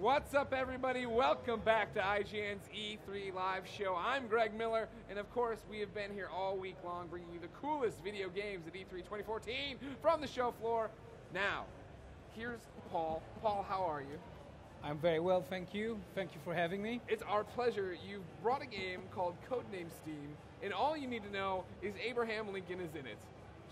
What's up, everybody? Welcome back to IGN's E3 Live Show. I'm Greg Miller, and of course, we have been here all week long bringing you the coolest video games at E3 2014 from the show floor. Now, here's Paul. Paul, how are you? I'm very well, thank you. Thank you for having me. It's our pleasure. You've brought a game called Codename Steam, and all you need to know is Abraham Lincoln is in it.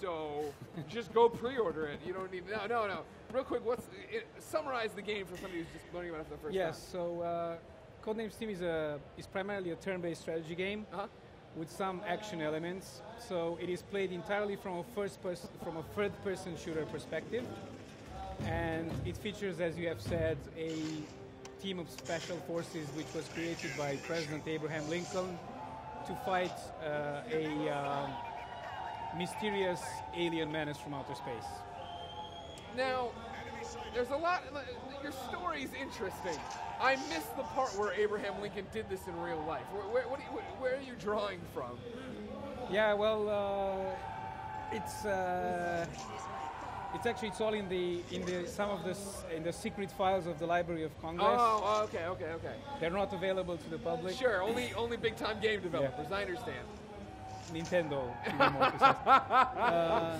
So just go pre-order it. You don't need no, no, no. Real quick, what's it, summarize the game for somebody who's just learning about it for the first Yes, time? so uh, Codename Steam is a is primarily a turn-based strategy game Uh-huh. with some action elements. So it is played entirely from a first person from a third-person shooter perspective, and it features, as you have said, a team of special forces which was created by President Abraham Lincoln to fight uh, a uh, mysterious alien menace from outer space. Now, there's a lot. Your story's interesting. I missed the part where Abraham Lincoln did this in real life. Where, where, what do you, where are you drawing from? Yeah, well, uh, it's uh, it's actually it's all in the in the some of this in the secret files of the Library of Congress. Oh, okay, okay, okay. They're not available to the public. Sure, only only big time game developers. I understand. Nintendo. Uh,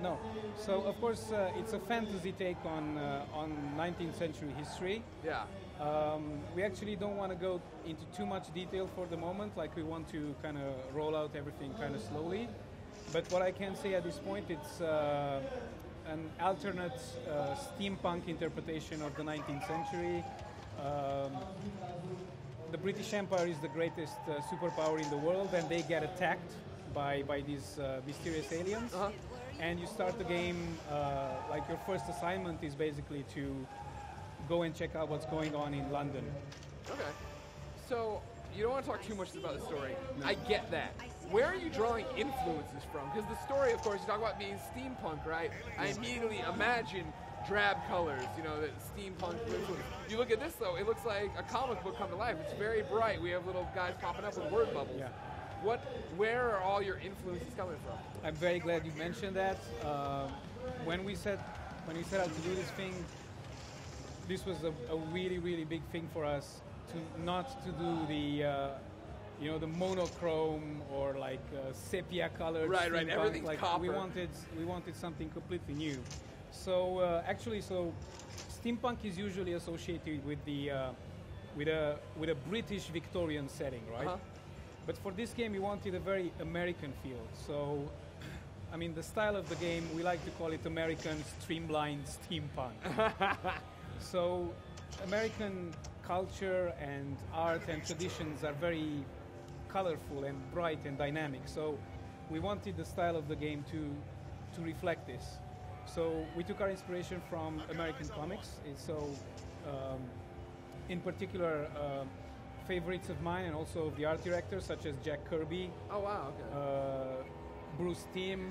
no, so of course uh, it's a fantasy take on uh, on 19th century history. Yeah. Um, we actually don't want to go into too much detail for the moment, like we want to kind of roll out everything kind of slowly. But what I can say at this point, it's uh, an alternate uh, steampunk interpretation of the 19th century. Um, the British Empire is the greatest uh, superpower in the world, and they get attacked by, by these uh, mysterious aliens. Uh-huh. And you start the game, uh, like your first assignment is basically to go and check out what's going on in London. Okay. So you don't want to talk too much about the story. I get that. Where are you drawing influences from? Because the story, of course, you talk about being steampunk, right? I immediately imagine drab colors, you know, the steampunk. You look at this though, it looks like a comic book come to life. It's very bright. We have little guys popping up with word bubbles. Yeah. What? Where are all your influences coming from? I'm very glad you mentioned that. Uh, when we set when we set out to do this thing, this was a, a really really big thing for us to not to do the uh, you know the monochrome or like uh, sepia colored. Right, right, everything's like copper. we wanted we wanted something completely new. So uh, actually, so steampunk is usually associated with the uh, with a with a British Victorian setting, right? Uh-huh. But for this game, we wanted a very American feel. So, I mean, the style of the game, we like to call it American streamlined steampunk. so, American culture and art and traditions are very colorful and bright and dynamic. So, we wanted the style of the game to, to reflect this. So, we took our inspiration from American comics. And So, um, in particular, uh, favorites of mine and also of the art directors such as Jack Kirby, Oh wow. Okay. uh, Bruce Timm,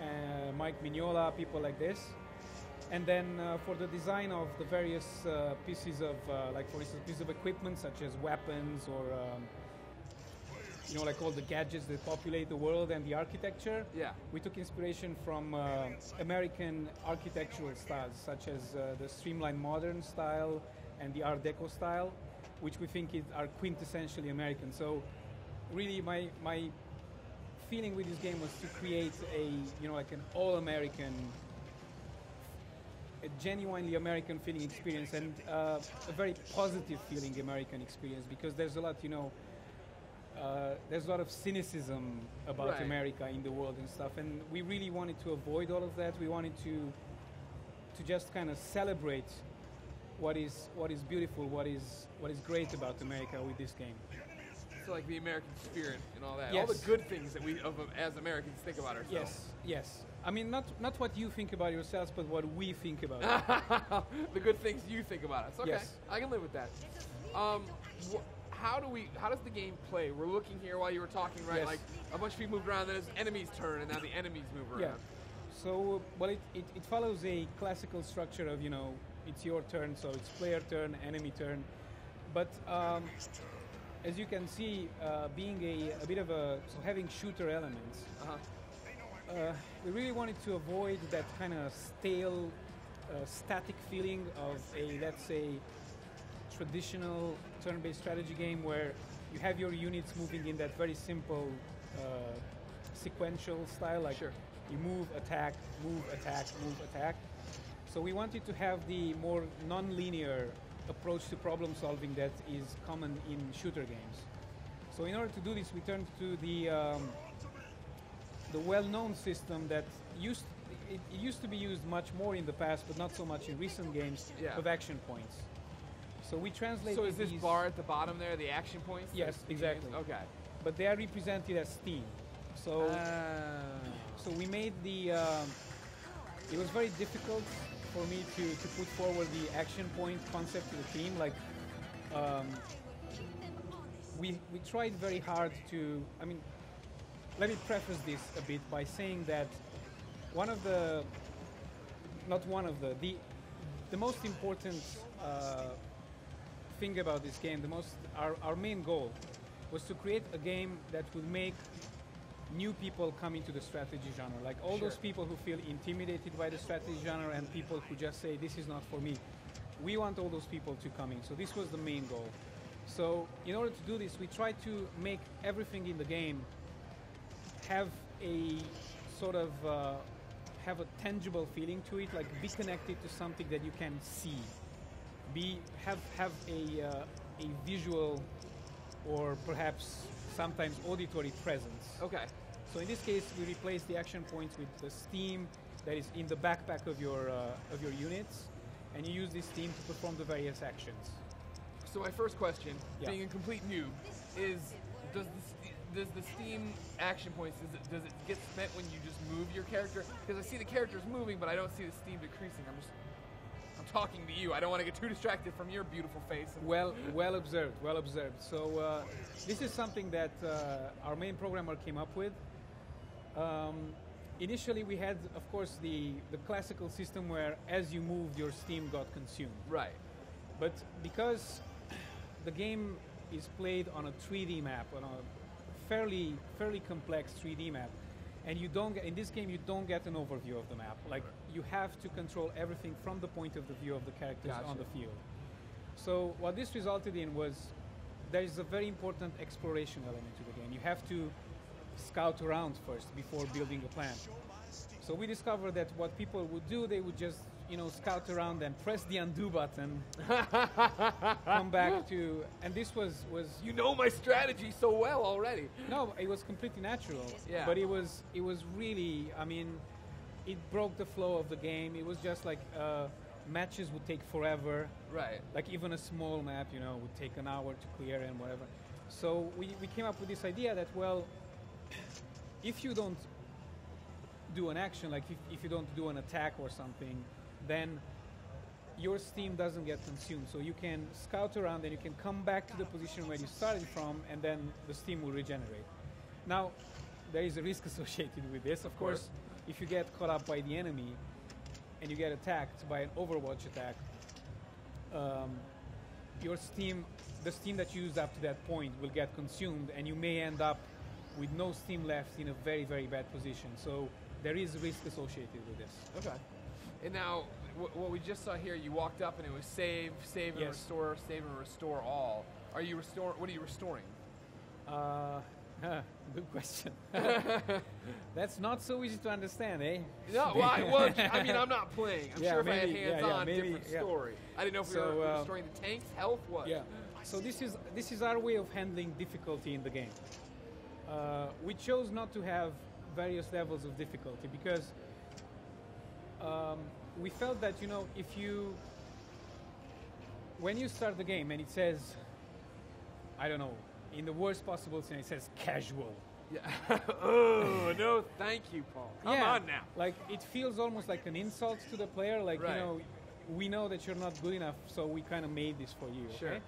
uh, Mike Mignola, people like this. And then uh, for the design of the various uh, pieces of, uh, like for instance, pieces of equipment such as weapons or, um, you know, like all the gadgets that populate the world and the architecture. Yeah. We took inspiration from uh, American architectural styles such as uh, the streamlined modern style and the Art Deco style, which we think is, are quintessentially American. So, really, my my feeling with this game was to create a you know like an all-American, a genuinely American feeling experience and uh, a very positive feeling American experience because there's a lot you know. Uh, there's a lot of cynicism about Right. America in the world and stuff, and we really wanted to avoid all of that. We wanted to to just kind of celebrate what is what is beautiful, what is what is great about America with this game. So like the American spirit and all that. All the good things that we, of, as Americans, think about ourselves. Yes, yes. I mean, not not what you think about yourselves, but what we think about. the good things you think about us. Okay, Yes. I can live with that. Um, wh- how do we? How does the game play? We're looking here while you were talking, right? Yes. Like a bunch of people moved around, then it's enemies' turn, and now the enemies move around. Yeah. So, well, it, it, it follows a classical structure of you know it's your turn, so it's player turn, enemy turn, but um, as you can see, uh, being a, a bit of a so having shooter elements, Uh-huh. uh, we really wanted to avoid that kind of stale uh, static feeling of a, let's say, traditional turn-based strategy game where you have your units moving in that very simple uh, sequential style, like Sure. you move, attack, move, attack, move, attack. So we wanted to have the more non-linear approach to problem solving that is common in shooter games. So in order to do this, we turned to the um, the well-known system that used it, it used to be used much more in the past, but not so much in recent games Yeah. of action points. So we translate. So is this these, bar at the bottom there the action points? Yes, exactly. Okay. but they are represented as steam. So Ah. so we made the. Um, it was very difficult for me to, to put forward the action point concept to the team. Like, um, we we tried very hard to. I mean, let me preface this a bit by saying that one of the, not one of the the, the most important uh, thing about this game, the most our, our main goal was to create a game that would make new people come into the strategy genre. Like all those people who feel intimidated by the strategy genre and people who just say this is not for me. We want all those people to come in. So this was the main goal. So in order to do this, we tried to make everything in the game have a sort of uh, have a tangible feeling to it, like be connected to something that you can see. Be have have a uh, a visual or perhaps sometimes auditory presence. Okay. So in this case, we replace the action points with the steam that is in the backpack of your uh, of your units, and you use this steam to perform the various actions. So my first question, Yeah. being a complete noob, is does the does the Steam action points does it, does it get spent when you just move your character? Because I see the characters moving, but I don't see the Steam decreasing. I'm just talking to you. I don't want to get too distracted from your beautiful face. Well, well observed, well observed. So uh, this is something that uh, our main programmer came up with. Um, initially, we had, of course, the the classical system where as you moved, your steam got consumed. Right. But because the game is played on a 3D map, on a fairly fairly complex 3D map, and you don't get in this game you don't get an overview of the map. Like you have to control everything from the point of the view of the characters on the field. So what this resulted in was there is a very important exploration element to the game. You have to scout around first before building a plan. So we discovered that what people would do, they would just, you know, scout around and press the undo button, come back to, and this was was You know my strategy so well already. no, it was completely natural. Yeah. But it was it was really, I mean, it broke the flow of the game. It was just like uh, matches would take forever. Right. Like even a small map, you know, would take an hour to clear and whatever. So we, we came up with this idea that well, if you don't do an action, like if, if you don't do an attack or something, then your steam doesn't get consumed. So you can scout around and you can come back to the position where you started from, and then the steam will regenerate. Now, there is a risk associated with this. Of course. if you get caught up by the enemy and you get attacked by an Overwatch attack, um, your steam, the steam that you used up to that point, will get consumed, and you may end up with no steam left in a very, very bad position. So there is risk associated with this. Okay. And now, what we just saw here, you walked up and it was save, save and Yes. restore, save and restore all. Are you restore? What are you restoring? Uh, good question. That's not so easy to understand, eh? No, well, I, well, I mean, I'm not playing. I'm Yeah, sure if I maybe- had yeah, yeah, hands-on, maybe, different yeah. story. I didn't know if we So, were uh, restoring the tank's health. What? Yeah. So this is this is our way of handling difficulty in the game. Uh, we chose not to have various levels of difficulty because um, we felt that you know if you when you start the game and it says I don't know in the worst possible scenario it says casual. Yeah. oh no, thank you, Paul. Come Yeah, on now. Like it feels almost like an insult to the player. Like Right. you know, we know that you're not good enough, so we kind of made this for you. Sure. Okay?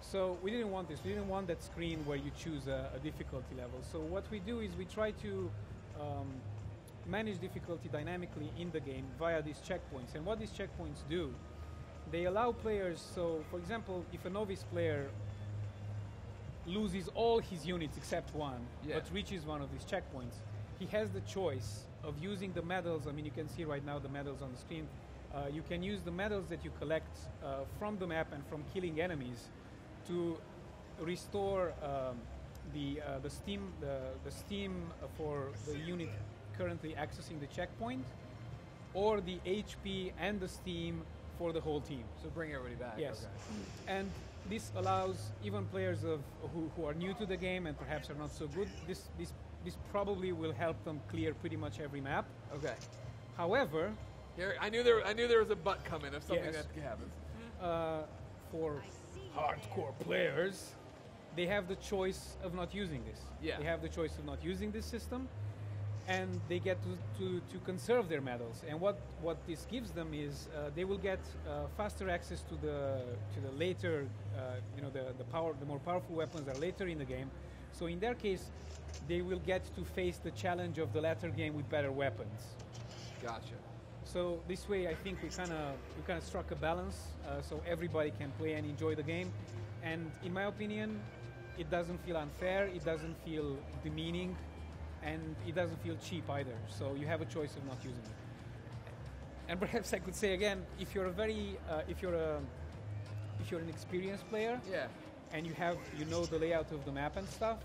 So we didn't want this. We didn't want that screen where you choose a, a difficulty level. So what we do is we try to um, manage difficulty dynamically in the game via these checkpoints. And what these checkpoints do, they allow players. So, for example, if a novice player loses all his units except one, Yeah. but reaches one of these checkpoints, he has the choice of using the medals. I mean, you can see right now the medals on the screen. uh, you can use the medals that you collect uh, from the map and from killing enemies to restore um, the uh, the steam the, the steam for the unit currently accessing the checkpoint, or the HP and the steam for the whole team. So bring everybody back. Yes. Okay. And this allows even players of who, who are new to the game and perhaps are not so good. This this this probably will help them clear pretty much every map. Okay. However, Here, I knew there. I knew there was a butt coming if something Yes. that happens. uh, for hardcore players, they have the choice of not using this. Yeah. They have the choice of not using this system, and they get to, to, to conserve their medals. And what, what this gives them is uh, they will get uh, faster access to the to the later, uh, you know, the, the power, the more powerful weapons are later in the game. So in their case, they will get to face the challenge of the latter game with better weapons. Gotcha. So this way, I think we kind of we kind of struck a balance, uh, so everybody can play and enjoy the game. And in my opinion, it doesn't feel unfair, it doesn't feel demeaning, and it doesn't feel cheap either. So you have a choice of not using it. And perhaps I could say again, if you're a very uh, if you're a if you're an experienced player Yeah. and you have you know the layout of the map and stuff,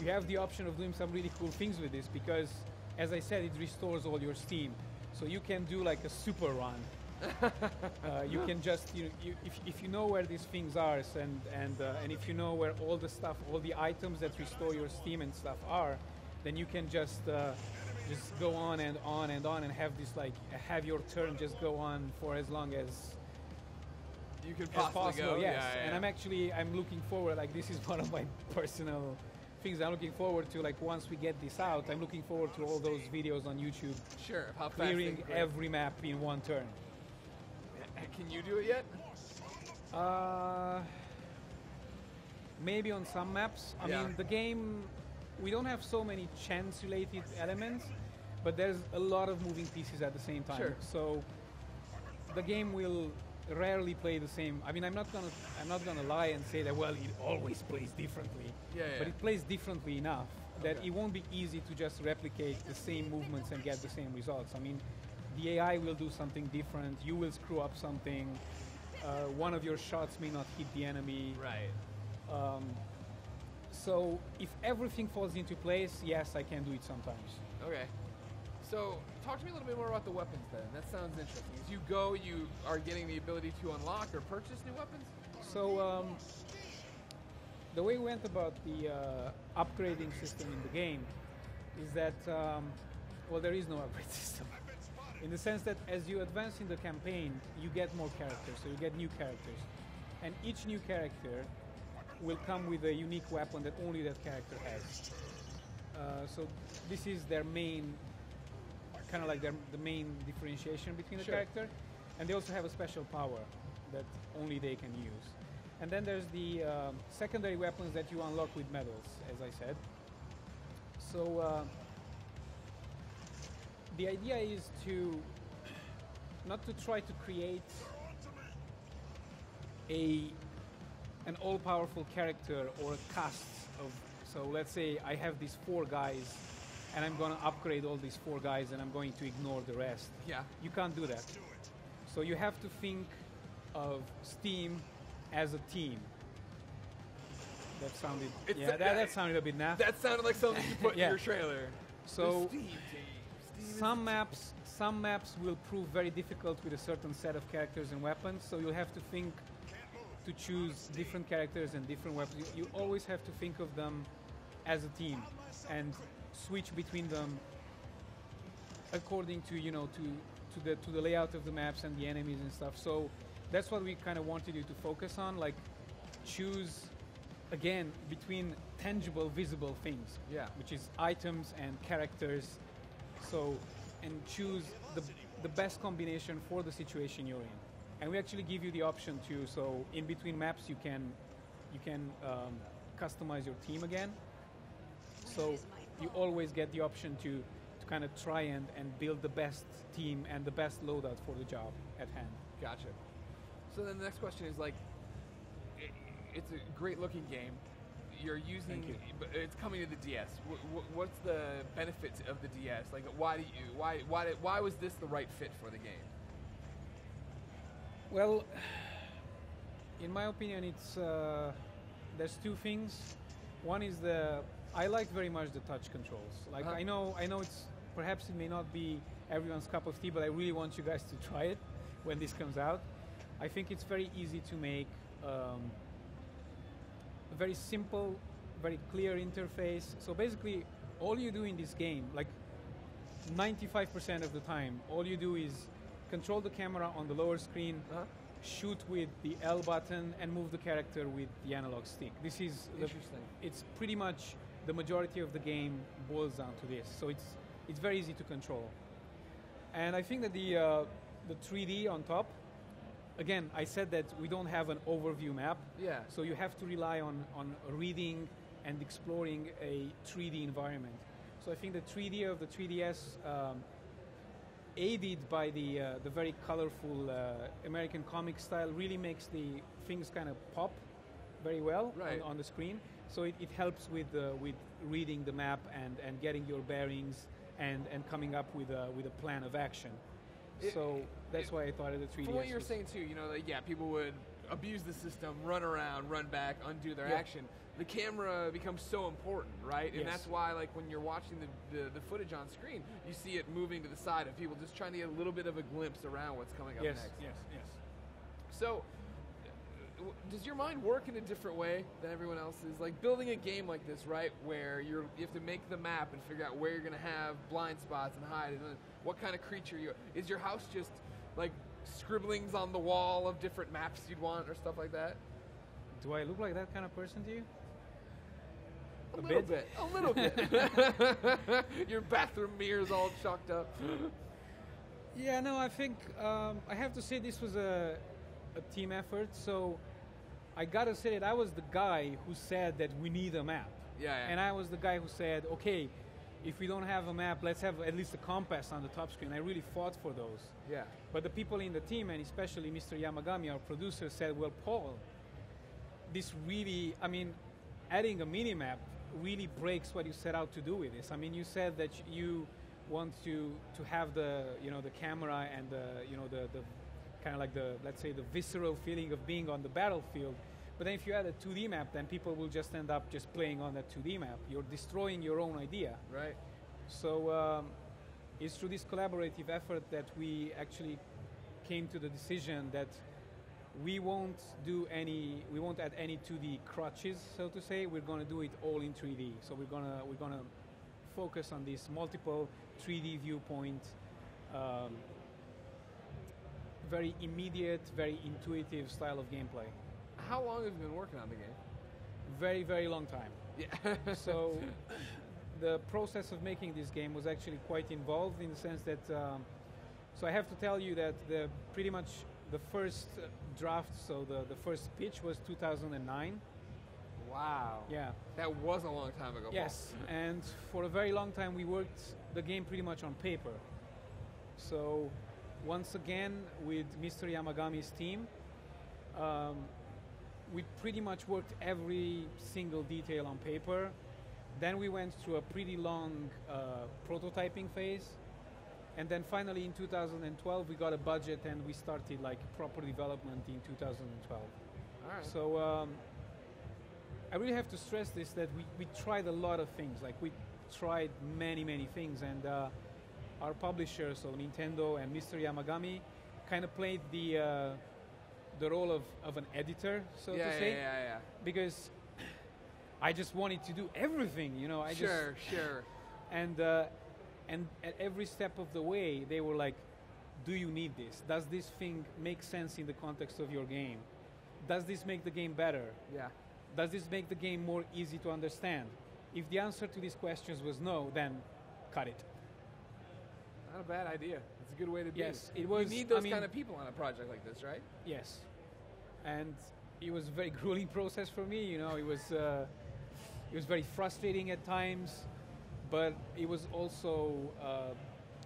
you have the option of doing some really cool things with this because, as I said, it restores all your steam. So you can do like a super run. uh, you can just you, you if, if you know where these things are and and uh, and if you know where all the stuff, all the items that restore your steam and stuff are, then you can just uh, just go on and on and on and have this like have your turn just go on for as long as You could as possibly possible, go. yes. Yeah, And. I'm actually I'm looking forward. Like this is one of my personal things I'm looking forward to. Like once we get this out, I'm looking forward to all those videos on YouTube sure. How clearing every map in one turn. Can you do it yet? Uh, maybe on some maps. I Yeah. mean, the game we don't have so many chance-related elements, but there's a lot of moving pieces at the same time. Sure. So the game will rarely play the same. I mean, I'm not gonna I'm not gonna lie and say that well, it always plays differently. Yeah, yeah. But it plays differently enough that Okay. it won't be easy to just replicate the same movements and get the same results. I mean, the AI will do something different. You will screw up something. Uh, one of your shots may not hit the enemy. Right. Um, so if everything falls into place, yes, I can do it sometimes. Okay. So, talk to me a little bit more about the weapons then. That sounds interesting. As you go, you are getting the ability to unlock or purchase new weapons? So um, the way we went about the uh, upgrading system in the game is that um, well, there is no upgrade system. In the sense that as you advance in the campaign, you get more characters, so you get new characters, and each new character will come with a unique weapon that only that character has. Uh, so this is their main, kind of like their, the main differentiation between the Sure. character, and they also have a special power that only they can use. And then there's the um, secondary weapons that you unlock with medals, as I said. So uh, the idea is to not to try to create a an all-powerful character or a cast of so let's say I have these four guys and I'm going to upgrade all these four guys and I'm going to ignore the rest. Yeah. You can't do that. So you have to think of Steam as a team. That sounded It's yeah, a- that, that sounded a bit naff. That sounded like something you put Yeah. in your trailer. So Steam team. Some maps some maps will prove very difficult with a certain set of characters and weapons, so you'll have to think to choose different characters and different weapons. You, you always have to think of them as a team and switch between them according to you know to to the to the layout of the maps and the enemies and stuff. So that's what we kind of wanted you to focus on, like choose again between tangible, visible things Yeah. which is items and characters. So, and choose the, the best combination for the situation you're in. And we actually give you the option to. So, in between maps, you can you can um, customize your team again. So, you always get the option to to kind of try and, and build the best team and the best loadout for the job at hand. Gotcha. So then the next question is like, i it's a great looking game. You're using, Thank you. it's coming to the DS. Wh- wh- what's the benefits of the DS? Like, why do you, why, why, why was this the right fit for the game? Well, in my opinion, it's uh, there's two things. One is the I like very much the touch controls. Like Uh-huh. I know I know it's perhaps it may not be everyone's cup of tea, but I really want you guys to try it when this comes out. I think it's very easy to make. Um, a very simple, very clear interface. So basically, all you do in this game, like 95% of the time, all you do is control the camera on the lower screen, Uh-huh. shoot with the L button, and move the character with the analog stick. This is the, Interesting. it's pretty much the majority of the game boils down to this. So it's it's very easy to control. And I think that the uh, the 3D on top. Again, I said that we don't have an overview map, Yeah. so you have to rely on, on reading and exploring a 3D environment. So I think the 3D of the 3DS, um, aided by the, uh, the very colorful uh, American comic style, really makes the things kind of pop very well Right. on, on the screen. So it, it helps with, uh, with reading the map and, and getting your bearings and, and coming up with a, with a plan of action. It- so that's it- why I thought of the 3DS. From what you're saying too, you know, like, yeah, people would abuse the system, run around, run back, undo their Yeah. action. The camera becomes so important, right? And Yes. that's why, like, when you're watching the, the, the footage on screen, you see it moving to the side of people just trying to get a little bit of a glimpse around what's coming up Yes, next. yes, yes. yes. So, uh, does your mind work in a different way than everyone else's? Like building a game like this, right, where you're you have to make the map and figure out where you're going to have blind spots and hide, and then what kind of creature you is. Your house just like scribblings on the wall of different maps you'd want or stuff like that. Do I look like that kind of person to you? A, A little bit? bit, a little bit. your bathroom mirror's all chalked up. Yeah, no, I think um, I have to say this was a, a team effort. So I gotta say that I was the guy who said that we need a map. Yeah, yeah. And I was the guy who said, okay, if we don't have a map, let's have at least a compass on the top screen. I really fought for those. yeah, But the people in the team, and especially Mr. Yamagami, our producer, said, well, Paul, this really, I mean, adding a mini map really breaks what you set out to do with this. I mean, you said that you want to, to have the, you know, the camera and the, you know, the, the kind of like the, let's say, the visceral feeling of being on the battlefield. But then if you add a 2D map, then people will just end up just playing on that 2D map. You're destroying your own idea. right. So um, it's through this collaborative effort that we actually came to the decision that we won't do any, we won't add any 2D crutches, so to say. We're going to do it all in 3D. So we're going to we're going to focus on this multiple 3D viewpoint, um, very immediate, very intuitive style of gameplay. How long have you been working on the game? Very very long time. Yeah. so the process of making this game was actually quite involved in the sense that um, so I have to tell you that the pretty much the first uh, draft so the, the first pitch was 2009 wow. yeah That was a long time ago. Yes and for a very long time we worked the game pretty much on paper so once again with Mr. Yamagami's team um, we pretty much worked every single detail on paper. Then we went through a pretty long uh, prototyping phase. And then finally in 2012 we got a budget and we started like proper development in 2012. All right. So um, I really have to stress this that we, we tried a lot of things. Like we tried many, many things. And uh, our publisher, so Nintendo and Mr. Yamagami, kind of played the, uh, the role of, of an editor, so yeah, to yeah, say yeah, yeah. because I just wanted to do everything, you know. I sure, sure. and uh, and at every step of the way, they were like, "Do you need this? Does this thing make sense in the context of your game? Does this make the game better? Yeah. Does this make the game more easy to understand?" If the answer to these questions was no, then cut it. Not a bad idea. It's a good way to do Yes, it was- You need I those mean- kind of people on a project like this, right? Yes, and it was a very grueling process for me. You know, it was uh, it was very frustrating at times, but it was also uh,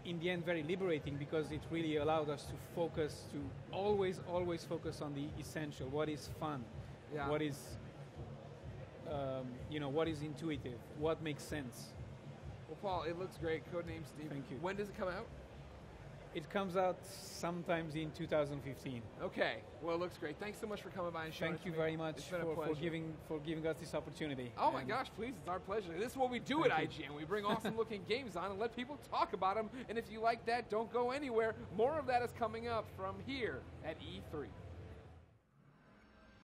in the end very liberating because it really allowed us to focus to always always focus on the essential. What is fun? Yeah. What is um, you know what is intuitive? What makes sense? Well, Paul, it looks great. Codename Steve. Thank you. When does it come out? It comes out sometimes in 2015. Okay. Well, it looks great. Thanks so much for coming by and showing Thank you me. very much It's been a for, for giving for giving us this opportunity. Oh my gosh, please, it's our pleasure. This is what we do at you. IGN. We bring awesome looking games on and let people talk about them. And if you like that, don't go anywhere. More of that is coming up from here at E3.